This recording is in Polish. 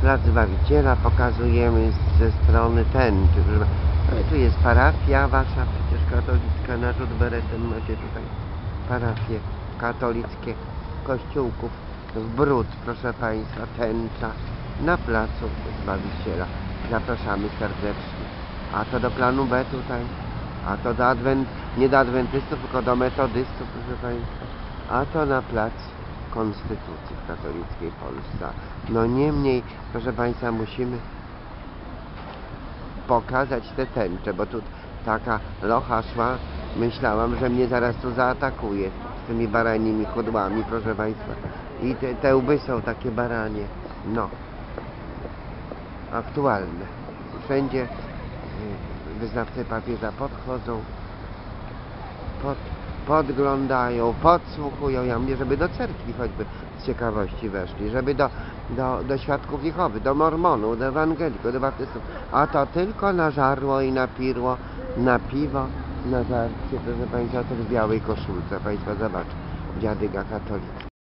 Plac Zbawiciela pokazujemy ze strony tęczy. Ale tu jest parafia wasza, przecież katolicka, na rzut beretem macie tutaj parafię katolickie kościółków w brud, proszę Państwa, tęcza na placu Zbawiciela. Zapraszamy serdecznie. A to do planu B tutaj, a to do adwent, nie do adwentystów, tylko do metodystów, proszę Państwa. A to na plac Konstytucji w katolickiej Polsce. No niemniej, proszę Państwa, musimy pokazać te tęcze, bo tu taka locha szła, myślałam, że mnie zaraz tu zaatakuje z tymi baranimi chodłami, proszę Państwa. I te, te łby są takie baranie, no, aktualne. Wszędzie y, wyznawcy papieża podchodzą, pod, podglądają, podsłuchują. Ja mówię, żeby do cerkwi choćby z ciekawości weszli, żeby do, do, do świadków Jehowy, do mormonów, do ewangelików, do baptystów. A to tylko na żarło i na pirło, na piwo, na żarcie, proszę Państwa, też w białej koszulce. Państwa zobacz, dziadyga katolik.